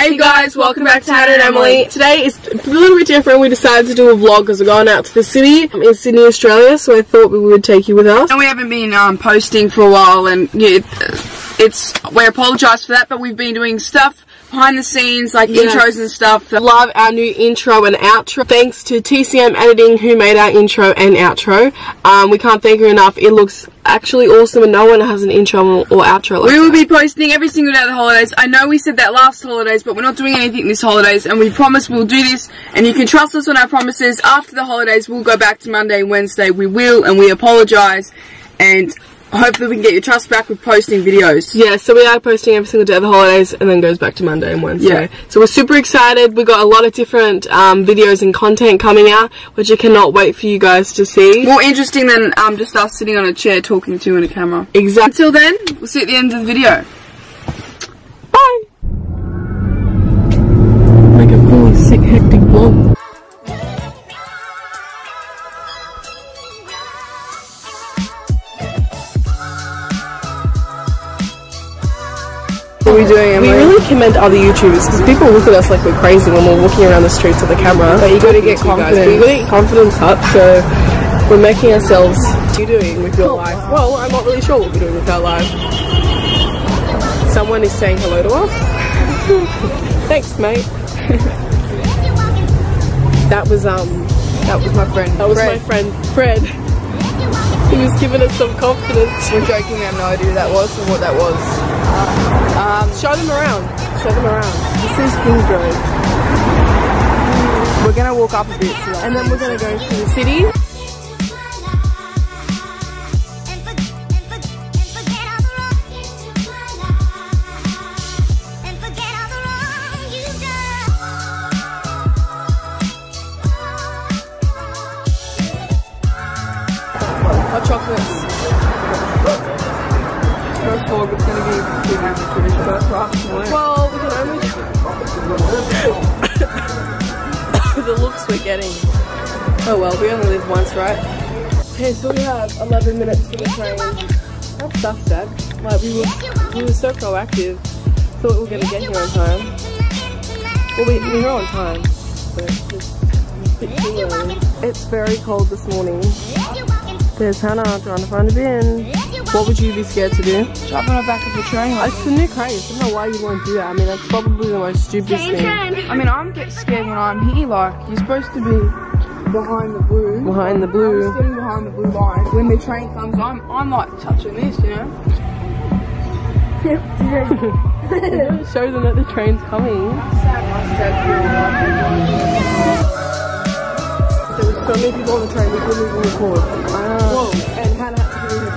Hey guys, welcome back to Hannah and Emily. Today is a little bit different. We decided to do a vlog because we're going out to the city in Sydney, Australia. So I thought we would take you with us. And we haven't been um, posting for a while, and yeah, it's we apologise for that, but we've been doing stuff behind the scenes, like Yes. intros and stuff. Love our new intro and outro. Thanks to TCM Editing who made our intro and outro. Um, we can't thank her enough. It looks actually awesome and no one has an intro or, outro like We will that. be posting every single day of the holidays. I know we said that last holidays, but we're not doing anything this holidays, and we promise we'll do this. And you can trust us on our promises. After the holidays, we'll go back to Monday and Wednesday. We will, and we apologise. And hopefully, we can get your trust back with posting videos. Yeah, so we are posting every single day of the holidays and then goes back to Monday and Wednesday. Yeah. So we're super excited. We've got a lot of different um, videos and content coming out, which I cannot wait for you guys to see. More interesting than um, just us sitting on a chair talking to you in a camera. Exactly. Until then, we'll see you at the end of the video. Bye. Like a really sick, hectic What are we doing, We really commend other YouTubers because people look at us like we're crazy when we're walking around the streets with a camera. But you gotta get You guys, confidence. you gotta get confidence up. So we're making ourselves. What are you doing with your life? Well, I'm not really sure what we're doing with our life. Someone is saying hello to us. Thanks, mate. that was um. That was my friend. That was Fred. my friend Fred. He was giving us some confidence. We're joking, we have no idea who that was or what that was. Um, Show them around. Show them around. this is Kings Road. We're gonna walk up a bit. And then we're gonna go to the city. Hot chocolates. First vlog, it's gonna be to finish first half. Well, we can only. the looks we're getting. Oh well, we only live once, right? Okay, so we have 11 minutes for the train. That sucks, Dad. Like we were, we were so proactive. Thought we were gonna get here on time. Well, we, we're on time. It's very cold this morning. There's Hannah trying to find a bin. What would you be scared to do? Jump on the back of the train. It's a new craze. I don't know why you won't do that. I mean, that's probably the most stupidest thing. I mean, I'm get scared when I'm here. Like you're supposed to be behind the blue. Behind the blue. I'm blue. sitting behind the blue line. When the train comes, I'm I'm like touching this, you know. Show them that the train's coming. There were so many people on the train we couldn't even record. Ah. Whoa.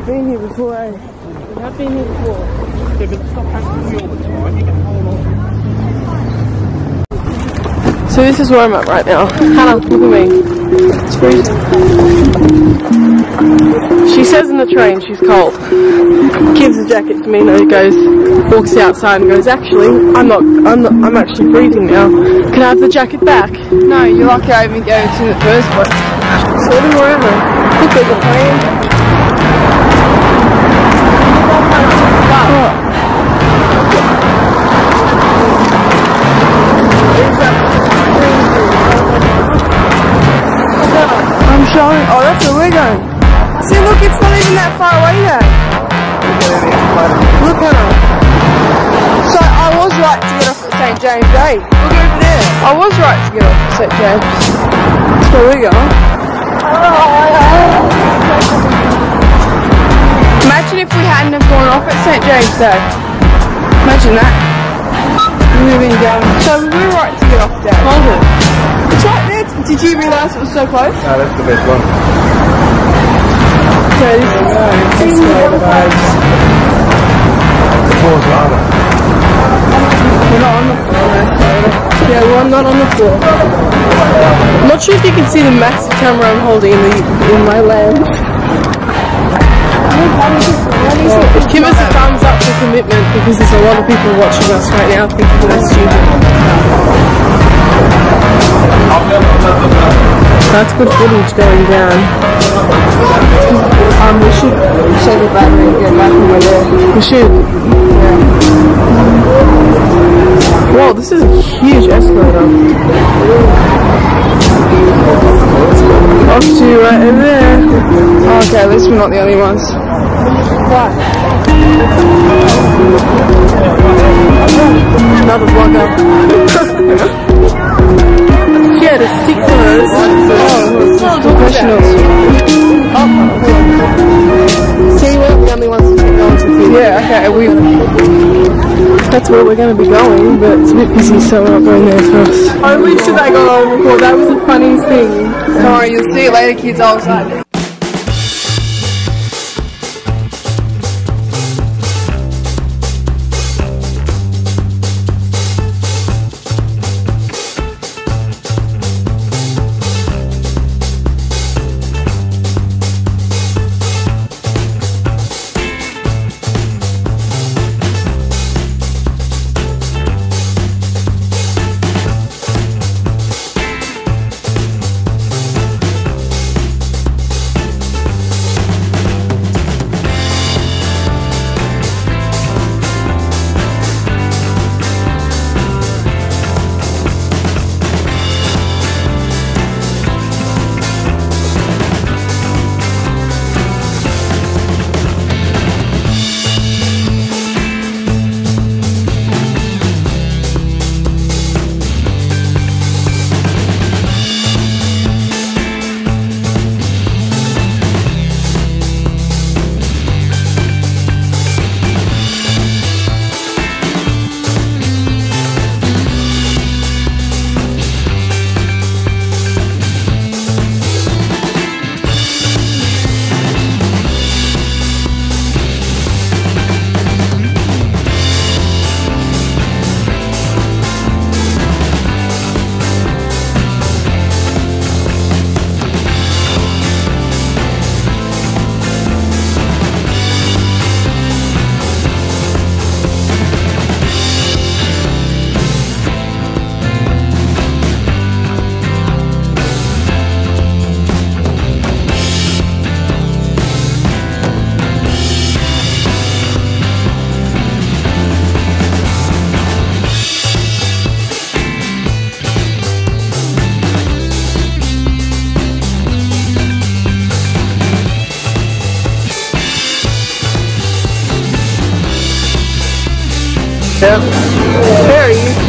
Huh? We've been here before, eh? We have been here before. So this is where I'm at right now. Hannah, look at me. It's freezing. She says in the train she's cold. Gives a jacket to me and he goes, walks outside and goes, actually, I'm not, I'm not, I'm actually freezing now. Can I have the jacket back? No, you're lucky I even gave it to you in the first place. Sorting around there. Look, there's a plane. that far away then? Look at him. So I was right to get off at St. James, eh? Look over there. I was right to get off at St. James. There we go. Imagine if we hadn't have gone off at St. James though. Imagine that. Moving down. So we were right to get off there, Hold it? It's right there. Did you realise it was so close? No, that's the best one. Is escalator vibes. The not on the floor. Yeah, we're not on the floor. I'm not sure if you can see the massive camera I'm holding in the in my lens. Give us a thumbs up for commitment because there's a lot of people watching us right now thinking we're stupid. That's good footage going down. Um, we should the battery and get back when we're there. We should. Whoa, this is a huge escalator. Off to right over there. Oh, okay, at least we're not the only ones. What? Another vlogger. yeah, the stick we. That's where we're going to be going, but it's a bit busy, so we're not going there first. Only should I go on record. That was the funniest thing. Don't you'll see it later, kids. I was like,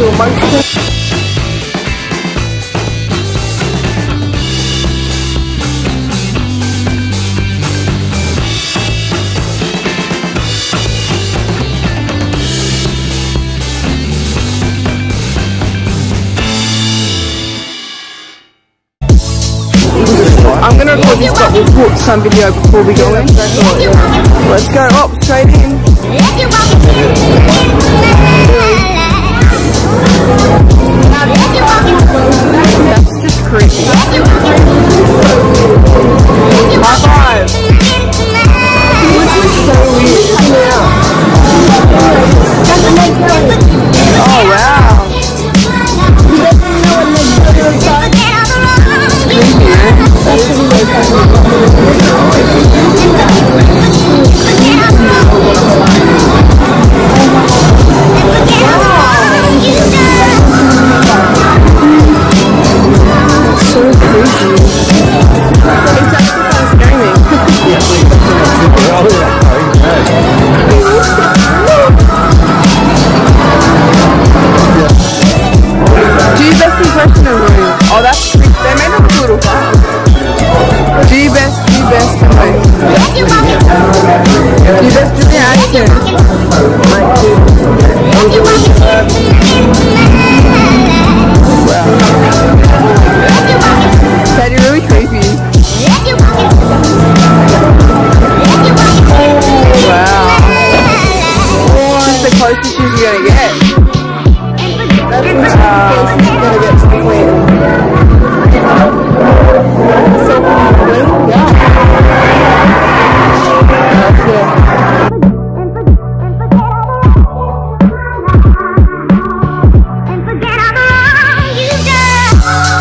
Used to I'm gonna record this but we'll put some video before we go in. Let's go up straight in. That's just creepy. High five. So weird. Oh wow. That's the you're gonna get to the queen. So queen, yeah. That's it. She's trying to be like Sally.